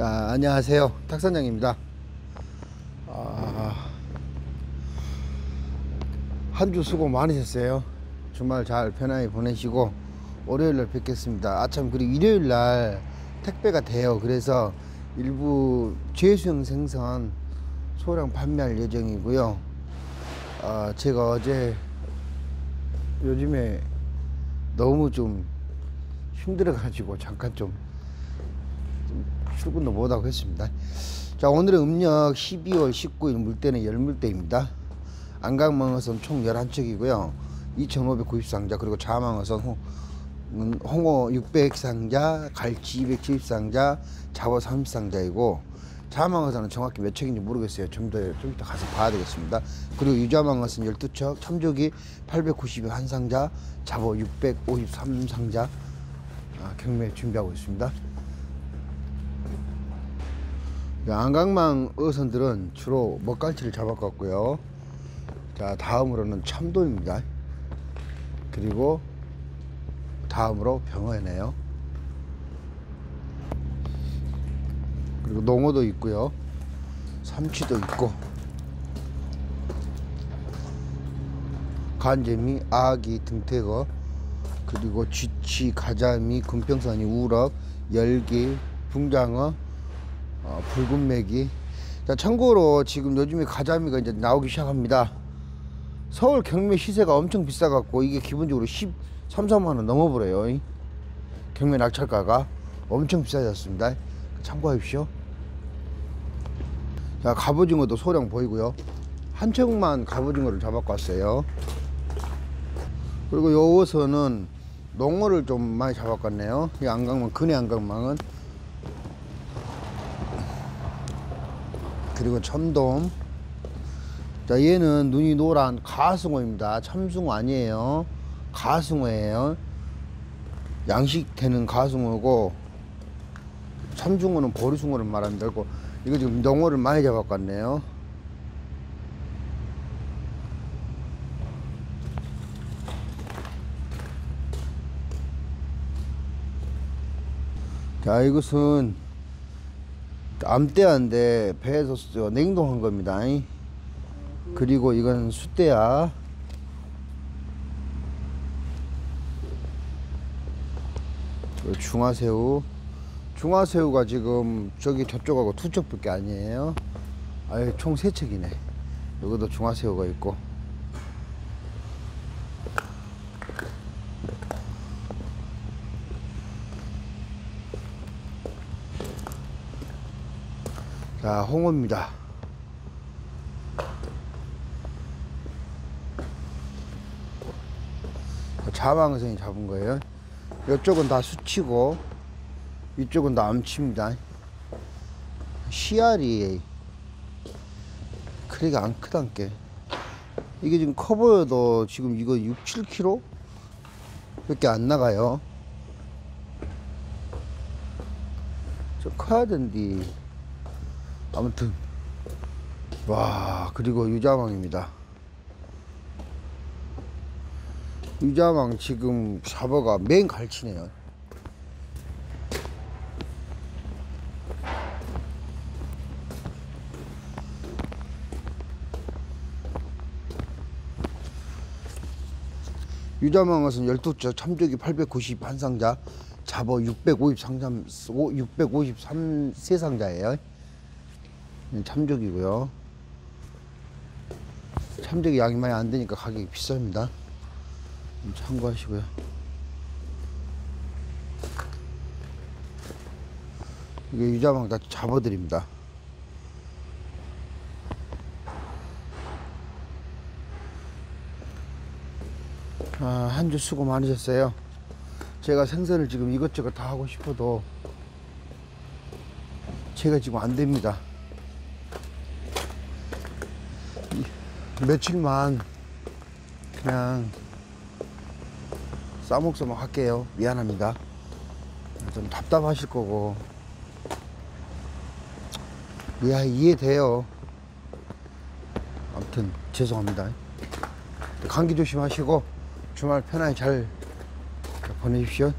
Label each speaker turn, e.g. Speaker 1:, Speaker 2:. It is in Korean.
Speaker 1: 아, 안녕하세요. 탁선장입니다. 아, 한주 수고 많으셨어요. 주말 잘 편하게 보내시고 월요일 날 뵙겠습니다. 아참 그리고 일요일 날 택배가 돼요. 그래서 일부 죄수형 생선 소량 판매할 예정이고요. 아, 제가 어제 요즘에 너무 좀 힘들어 가지고 잠깐 좀 출근도 못하고 했습니다. 자, 오늘은 음력 12월 19일 물때는 열물때입니다. 안강망어선 총 11척이고요. 2,590상자, 그리고 자망어선 홍, 음, 홍어 600상자, 갈치 270상자, 잡어 30상자이고, 자망어선은 정확히 몇 척인지 모르겠어요. 좀 더, 좀 이따 가서 봐야 되겠습니다. 그리고 유자망어선 12척, 참조기 891상자, 잡어 653상자, 아, 경매 준비하고 있습니다. 그 안강망 어선들은 주로 먹갈치를 잡아갔고요. 자, 다음으로는 참도입니다. 그리고 다음으로 병어네요. 그리고 농어도 있고요. 삼치도 있고. 간재미, 아기, 등태거, 그리고 쥐치, 가자미, 금평산이, 우럭, 열기, 붕장어, 어, 붉은 메기. 자, 참고로 지금 요즘에 가자미가 이제 나오기 시작합니다. 서울 경매 시세가 엄청 비싸갖고 이게 기본적으로 13, 4만원 넘어버려요. 이. 경매 낙찰가가 엄청 비싸졌습니다. 참고하십시오. 자, 갑오징어도 소량 보이고요. 한 척만 갑오징어를 잡아갖고 왔어요. 그리고 요것은 농어를 좀 많이 잡아갔네요. 이 안강망, 근해 안강망은. 그리고 참돔. 자, 얘는 눈이 노란 가숭어입니다. 참숭어 아니에요. 가숭어예요. 양식되는 가숭어고, 참숭어는 보리숭어를 말하면 되고, 이거 지금 농어를 많이 잡아갔네요. 자, 이것은 암대야인데 배에서 저 냉동한 겁니다. 그리고 이건 숫대야. 그 중화새우. 중화새우가 지금 저기 저쪽하고 두 척밖에 아니에요. 아유, 총 세 척이네. 여기도 중화새우가 있고. 자, 홍어입니다. 자방선이 잡은 거예요. 이쪽은 다 수치고, 이쪽은 다 암치입니다. 씨알이 크기가 안 크단께. 이게 지금 커 보여도 지금 이거 6, 7kg? 밖에 안 나가요. 좀 커야 된디. 아무튼. 와 그리고 유자망입니다. 유자망 지금 샤버가 맨 갈치네요. 유자망어선 12자 참조기 890 한상자 잡어 653 653 세상자예요 참족이고요. 참족이 양이 많이 안 되니까 가격이 비쌉니다. 참고하시고요. 이게 유자망 다 잡아드립니다. 아, 한 주 수고 많으셨어요. 제가 생선을 지금 이것저것 다 하고 싶어도 제가 지금 안 됩니다. 며칠만 그냥 싸먹싸먹 할게요. 미안합니다. 좀 답답하실 거고. 이해, 이해돼요. 아무튼 죄송합니다. 감기 조심하시고 주말 편하게 잘 보내십시오.